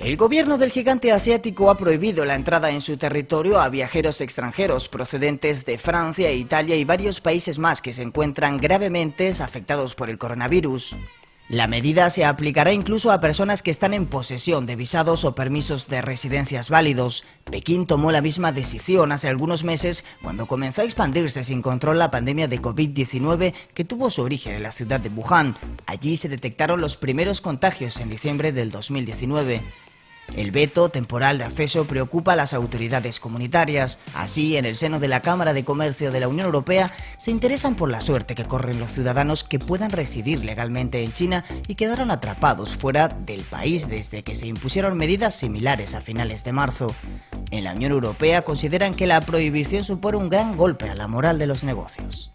El gobierno del gigante asiático ha prohibido la entrada en su territorio a viajeros extranjeros procedentes de Francia, Italia y varios países más que se encuentran gravemente afectados por el coronavirus. La medida se aplicará incluso a personas que están en posesión de visados o permisos de residencias válidos. Pekín tomó la misma decisión hace algunos meses cuando comenzó a expandirse sin control la pandemia de COVID-19 que tuvo su origen en la ciudad de Wuhan. Allí se detectaron los primeros contagios en diciembre del 2019. El veto temporal de acceso preocupa a las autoridades comunitarias. Así, en el seno de la Cámara de Comercio de la Unión Europea, se interesan por la suerte que corren los ciudadanos que puedan residir legalmente en China y quedaron atrapados fuera del país desde que se impusieron medidas similares a finales de marzo. En la Unión Europea consideran que la prohibición supone un gran golpe a la moral de los negocios.